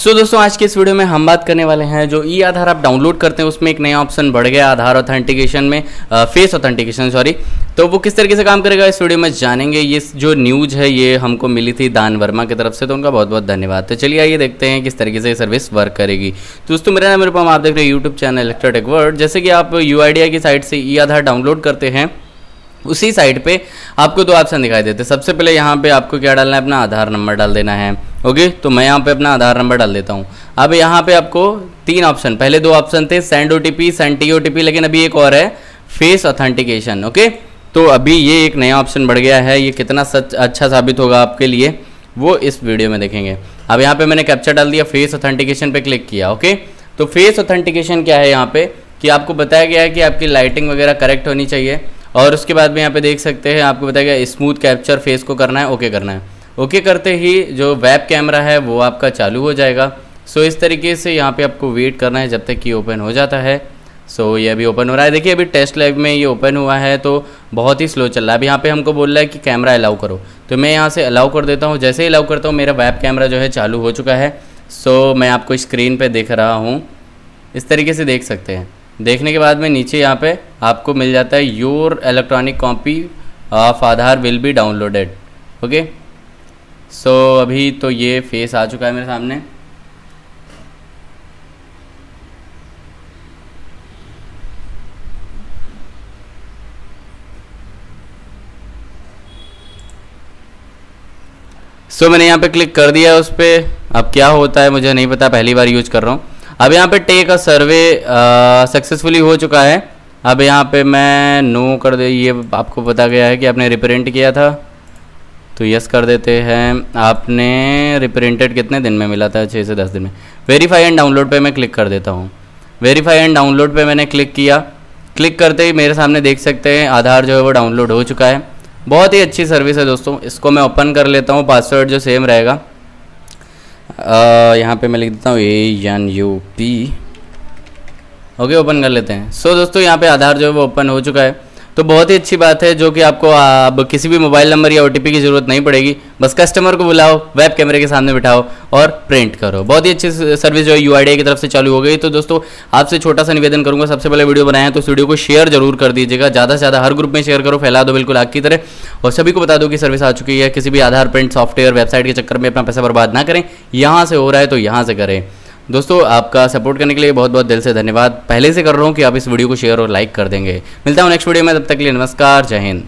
सो so, दोस्तों आज के इस वीडियो में हम बात करने वाले हैं जो ई आधार आप डाउनलोड करते हैं उसमें एक नया ऑप्शन बढ़ गया आधार ऑथेंटिकेशन में फेस ऑथेंटिकेशन सॉरी तो वो किस तरीके से काम करेगा इस वीडियो में जानेंगे। ये जो न्यूज़ है ये हमको मिली थी दान वर्मा की तरफ़ से तो उनका बहुत बहुत धन्यवाद। तो चलिए आइए देखते हैं किस तरीके से ये सर्विस वर्क करेगी। तो दोस्तों मेरा नाम रूपम आप देख रहे हैं यूट्यूब चैनल इलेक्ट्रोटेक वर्ड जैसे कि आप यू की साइट से ई आधार डाउनलोड करते हैं उसी साइट पे आपको दो ऑप्शन दिखाई देते हैं। सबसे पहले यहाँ पे आपको क्या डालना है अपना आधार नंबर डाल देना है। ओके तो मैं यहाँ पे अपना आधार नंबर डाल देता हूँ। अब यहाँ पे आपको तीन ऑप्शन पहले दो ऑप्शन थे send O T P send T O T P लेकिन अभी एक और है फेस ऑथेंटिकेशन ओके तो अभी ये एक नया ऑप्शन बढ़ गया है, ये कितना सच अच्छा साबित होगा आपके लिए, वो इस वीडियो में देखेंगे। अब यहाँ पे मैंने कैप्चर डाल दिया फेस ऑथेंटिकेशन पे क्लिक किया ओके तो फेस ऑथेंटिकेशन क्या है यहाँ पे? कि आपको बताया गया है कि आपकी लाइटिंग वगैरह करेक्ट होनी चाहिए, और उसके बाद में यहाँ पे देख सकते हैं, आपको बताया गया स्मूथ कैप्चर फेस को करना है ओके करना है। ओके करते ही जो वेब कैमरा है वो आपका चालू हो जाएगा। सो इस तरीके से यहाँ पे आपको वेट करना है जब तक कि ओपन हो जाता है। सो so, ये अभी ओपन हो रहा है। देखिए अभी टेस्ट लाइव में ये ओपन हुआ है तो बहुत ही स्लो चल रहा है। अभी यहाँ पे हमको बोल रहा है कि कैमरा अलाउ करो। तो मैं यहाँ से अलाउ कर देता हूँ। जैसे ही अलाउ करता हूँ मेरा वेब कैमरा जो है चालू हो चुका है। सो so, मैं आपको स्क्रीन पर देख रहा हूँ। इस तरीके से देख सकते हैं। देखने के बाद में नीचे यहाँ पे आपको मिल जाता है your electronic copy of Aadhaar will be downloaded okay so so, अभी तो ये फेस आ चुका है मेरे सामने। सो so, मैंने यहाँ पे क्लिक कर दिया उस पर अब क्या होता है मुझे नहीं पता पहली बार यूज़ कर रहा हूँ। अब यहाँ पे टेक अ सर्वे सक्सेसफुली हो चुका है। अब यहाँ पे मैं नो कर दे ये आपको पता गया है कि आपने रिप्रेंट किया था। तो यस कर देते हैं। आपने रिप्रिंटेड कितने दिन में मिला था? छः से दस दिन में। वेरीफाई एंड डाउनलोड पे मैं क्लिक कर देता हूँ। वेरीफाई एंड डाउनलोड पे मैंने क्लिक किया। क्लिक करते ही मेरे सामने देख सकते हैं आधार जो है वो डाउनलोड हो चुका है। बहुत ही अच्छी सर्विस है दोस्तों। इसको मैं ओपन कर लेता हूँ। पासवर्ड जो सेम रहेगा। यहाँ पे मैं लिख देता हूँ A N U P okay open कर लेते हैं। सो so, दोस्तों यहाँ पे आधार जो है वो ओपन हो चुका है। तो बहुत ही अच्छी बात है जो कि आपको अब किसी भी मोबाइल नंबर या ओटीपी की ज़रूरत नहीं पड़ेगी। बस कस्टमर को बुलाओ वेब कैमरे के सामने बिठाओ और प्रिंट करो। बहुत ही अच्छी सर्विस जो है यू की तरफ़ से चालू हो गई। तो दोस्तों, आपसे छोटा सा निवेदन करूँगा, सबसे पहले वीडियो बनाया तो इस वीडियो को शेयर ज़रूर कर दीजिएगा। ज़्यादा से ज़्यादा हर ग्रुप में शेयर करो, फैला दो बिल्कुल आग की तरह। और सभी को बता दो कि सर्विस आ चुकी है। किसी भी आधार प्रिंट सॉफ्टवेयर वेबसाइट के चक्कर में अपना पैसा बर्बाद ना करें। यहाँ से हो रहा है तो यहाँ से करें। दोस्तों, आपका सपोर्ट करने के लिए बहुत बहुत दिल से धन्यवाद। पहले से कर रहा हूँ कि आप इस वीडियो को शेयर और लाइक कर देंगे। मिलता हूँ नेक्स्ट वीडियो में, तब तक के लिए नमस्कार, जय हिंद।